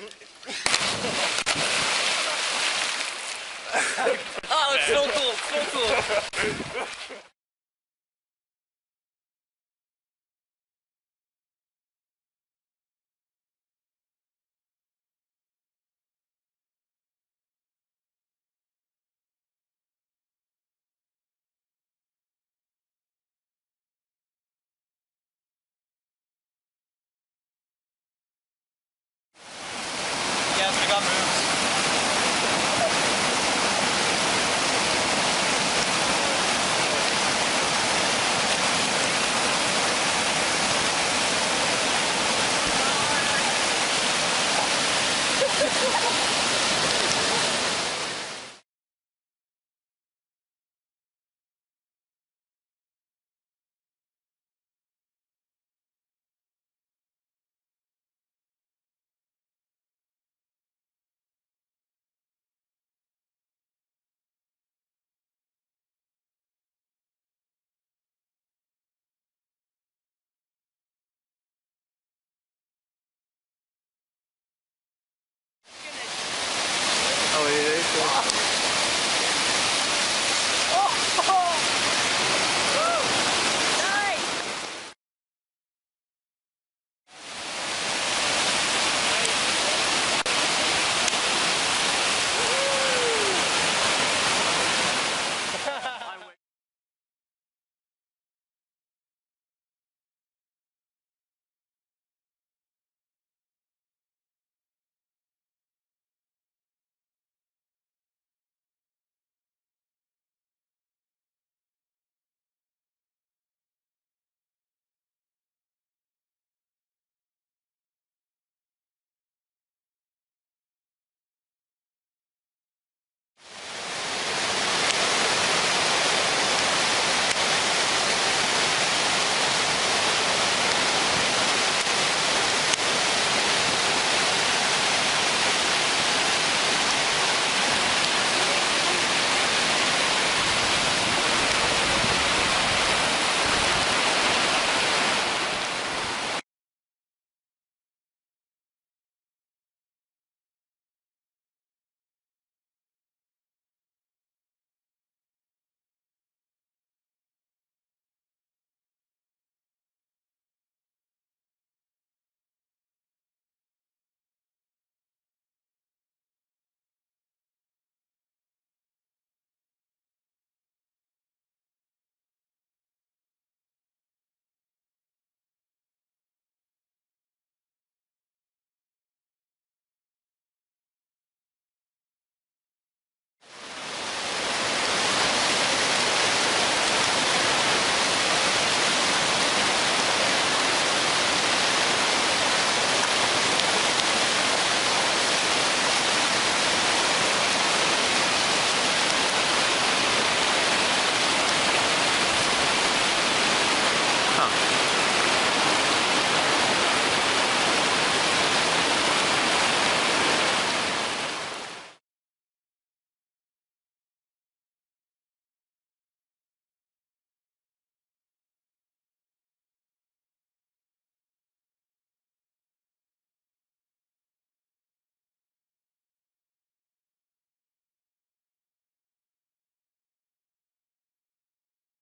oh, it's so cool, so cool.